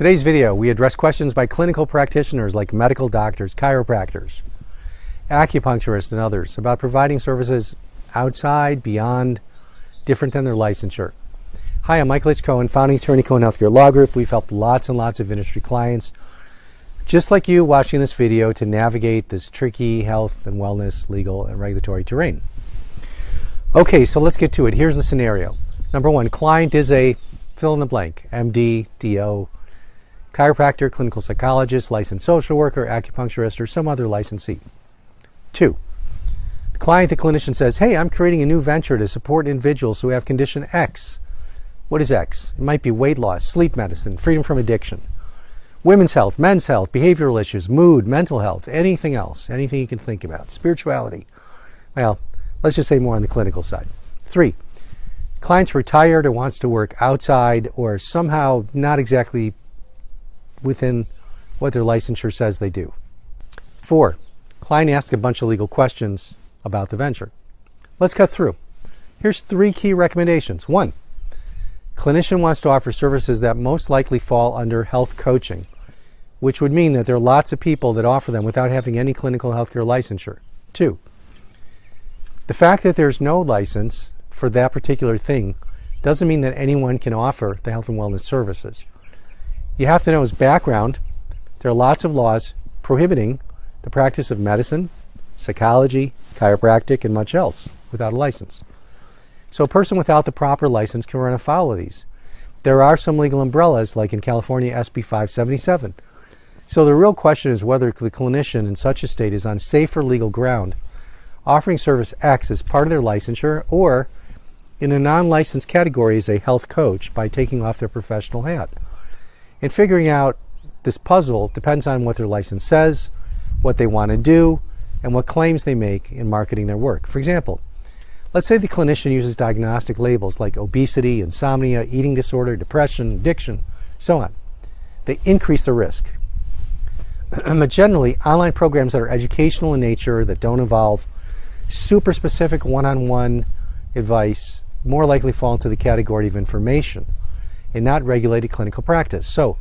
Today's video, we address questions by clinical practitioners like medical doctors, chiropractors, acupuncturists, and others about providing services outside, beyond, different than their licensure. Hi, I'm Michael H. Cohen, founding attorney Cohen Healthcare Law Group. We've helped lots and lots of industry clients, just like you watching this video, to navigate this tricky health and wellness, legal, and regulatory terrain. Okay, so let's get to it. Here's the scenario. Number one, client is a fill in the blank, MD, DO, chiropractor, clinical psychologist, licensed social worker, acupuncturist, or some other licensee. Two, the client, the clinician says, Hey, I'm creating a new venture to support individuals who have condition X. What is X? It might be weight loss, sleep medicine, freedom from addiction, women's health, men's health, behavioral issues, mood, mental health, anything else, anything you can think about, spirituality. Well, let's just say more on the clinical side. Three, client's retired or wants to work outside or somehow not exactly within what their licensure says they do. Four, client asks a bunch of legal questions about the venture. Let's cut through. Here's three key recommendations. One, clinician wants to offer services that most likely fall under health coaching, which would mean that there are lots of people that offer them without having any clinical healthcare licensure. Two, the fact that there's no license for that particular thing doesn't mean that anyone can offer the health and wellness services you have to know his background. There are lots of laws prohibiting the practice of medicine, psychology, chiropractic, and much else without a license. So a person without the proper license can run afoul of these. There are some legal umbrellas, like in California SB 577. So the real question is whether the clinician in such a state is on safer legal ground, offering service X as part of their licensure, or in a non licensed category as a health coach by taking off their professional hat. And figuring out this puzzle depends on what their license says, what they want to do, and what claims they make in marketing their work. For example, let's say the clinician uses diagnostic labels like obesity, insomnia, eating disorder, depression, addiction, so on. They increase the risk. but generally, online programs that are educational in nature, that don't involve super specific one on one advice, more likely fall into the category of information and not regulated clinical practice. So,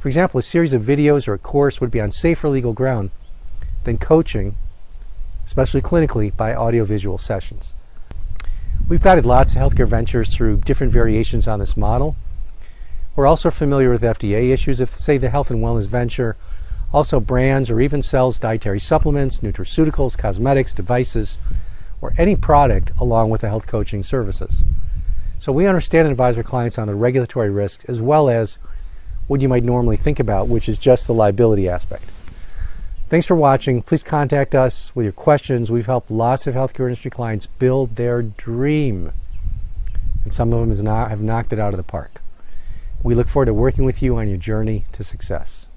for example, a series of videos or a course would be on safer legal ground than coaching, especially clinically, by audiovisual sessions. We've guided lots of healthcare ventures through different variations on this model. We're also familiar with FDA issues if, say, the health and wellness venture also brands or even sells dietary supplements, nutraceuticals, cosmetics, devices, or any product along with the health coaching services. So we understand and advise our clients on the regulatory risks as well as what you might normally think about, which is just the liability aspect. Thanks for watching. Please contact us with your questions. We've helped lots of healthcare industry clients build their dream, and some of them have knocked it out of the park. We look forward to working with you on your journey to success.